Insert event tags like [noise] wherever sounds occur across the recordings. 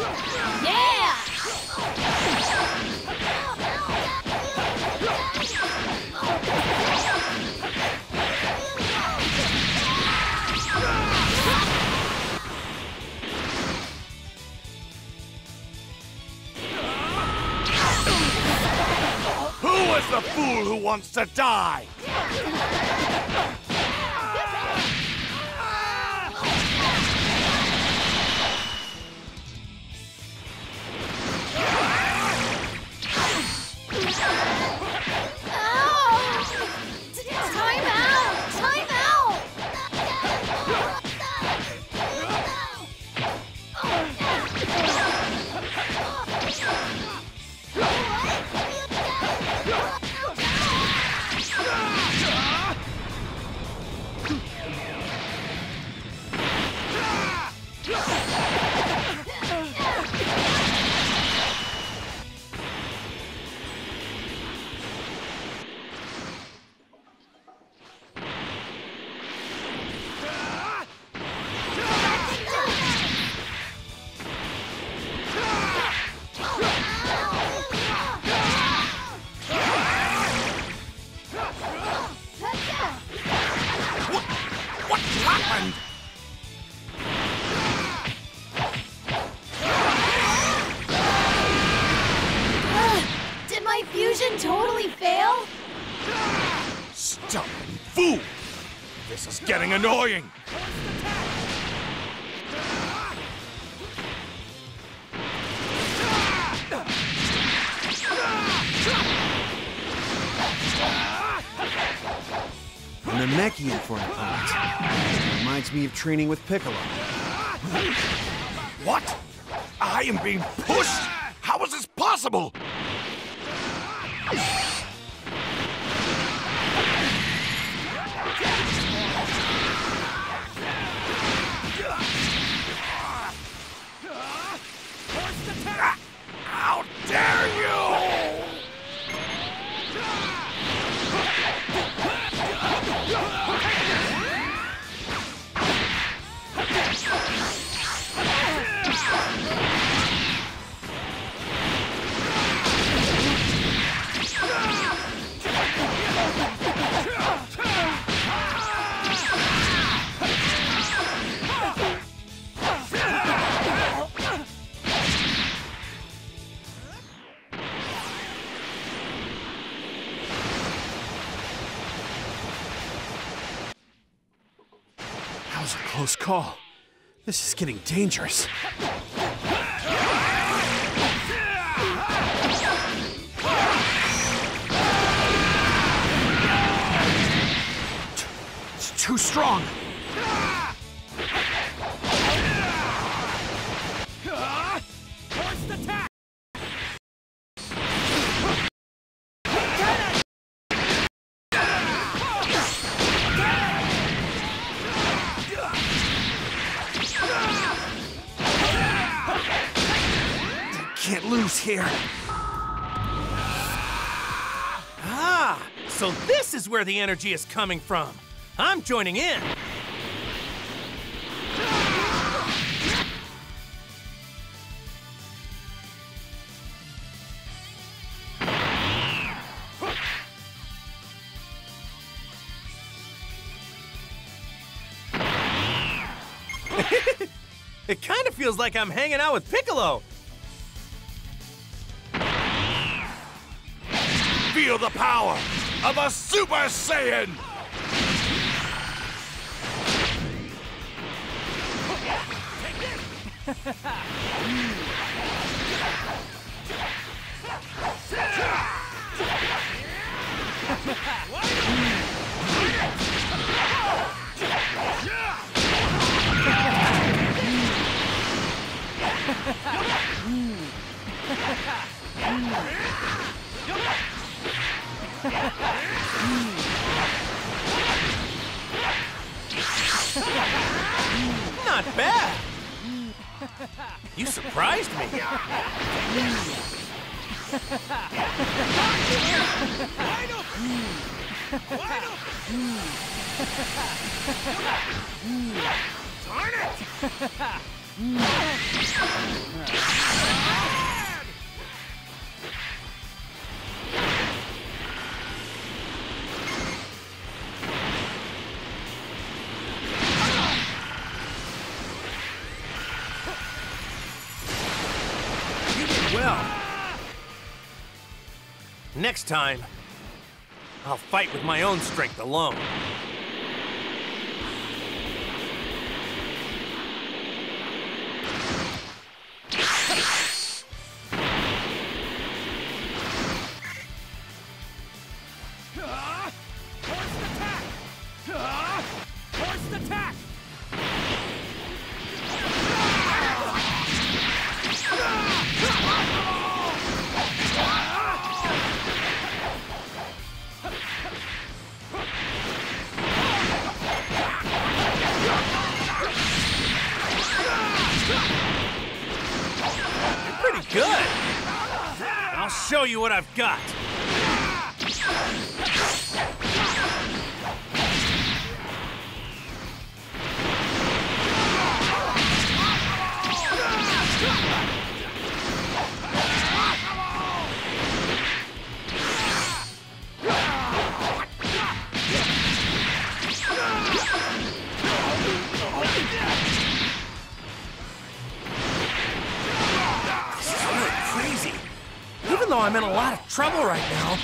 Who is the fool who wants to die? Happened? Did my fusion totally fail? Stubborn fool! This is getting annoying! Namekian for an opponent. Reminds me of training with Piccolo. What? I am being pushed? How is this possible? How dare you! Close call. This is getting dangerous. It's too strong. Here. Ah, so this is where the energy is coming from. I'm joining in. [laughs] it kind of feels like I'm hanging out with Piccolo. Feel the power of a Super Saiyan! [laughs] Not bad. You surprised me. Darn it! Next time, I'll fight with my own strength alone. You what I've got. Though I'm in a lot of trouble right now,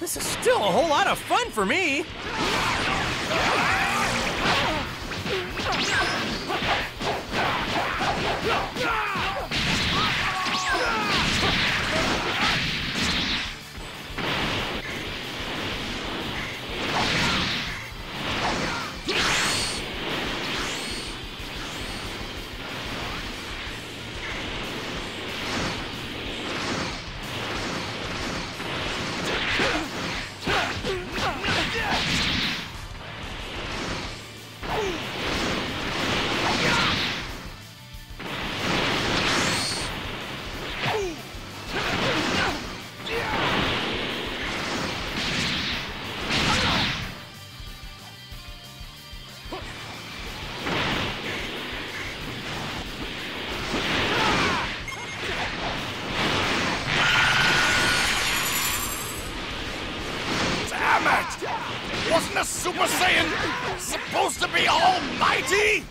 this is still a whole lot of fun for me. Super Saiyan supposed to be almighty?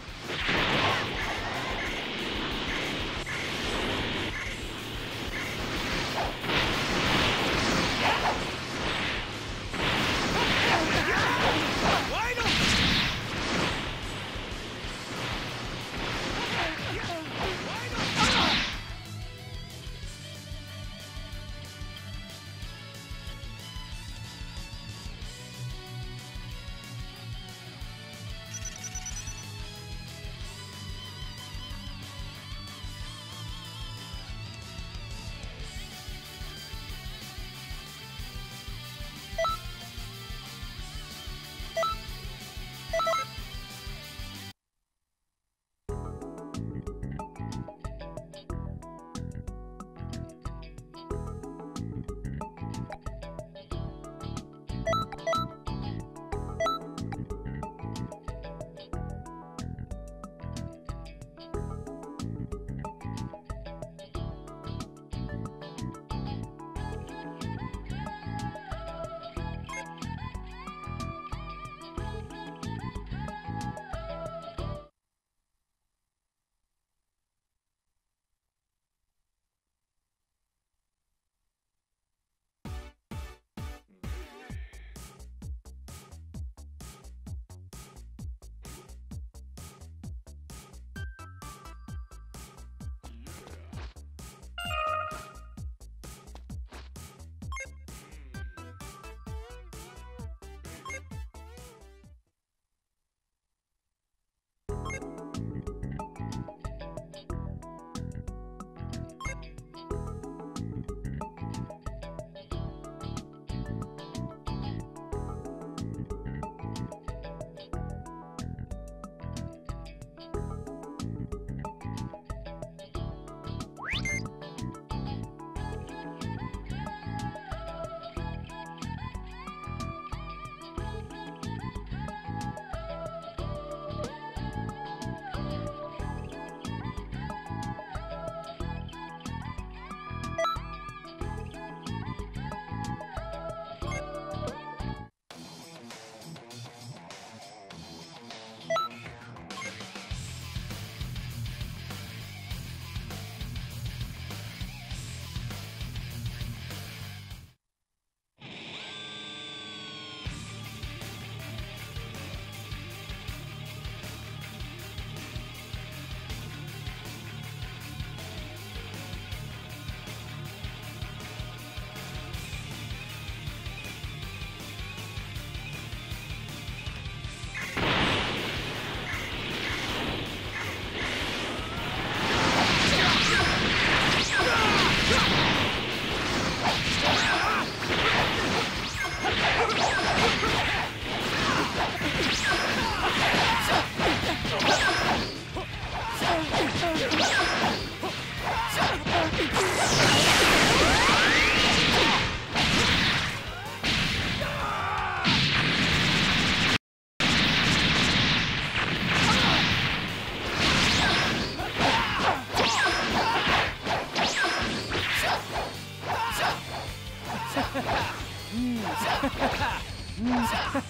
Oh!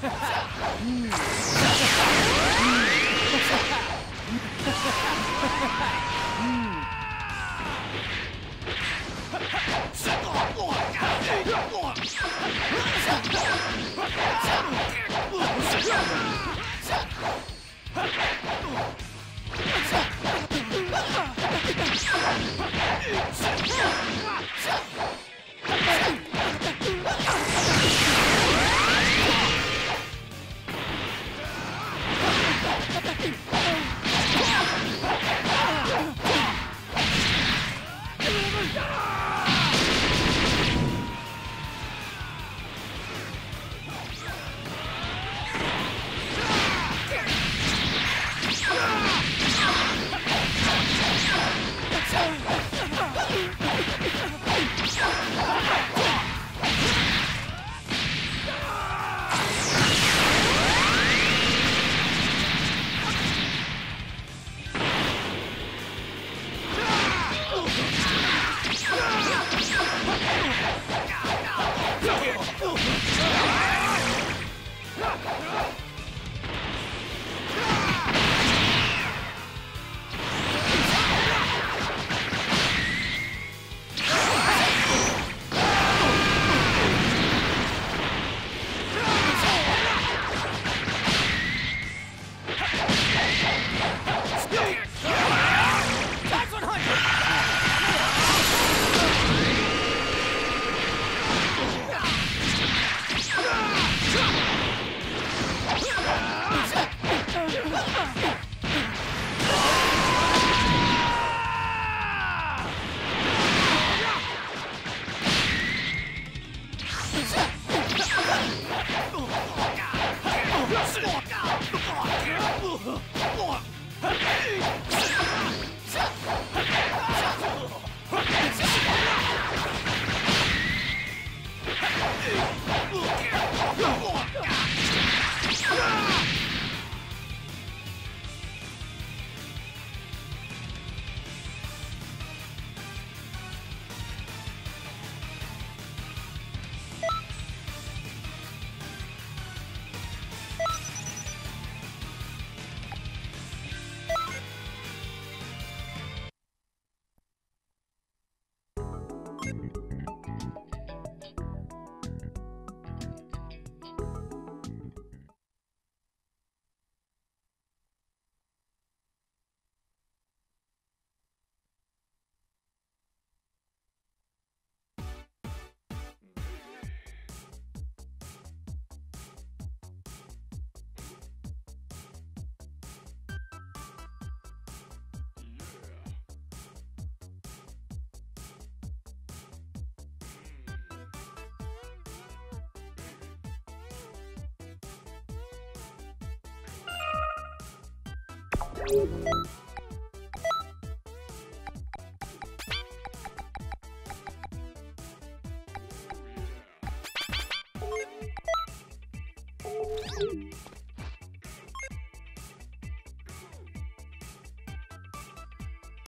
Look out! Look out! You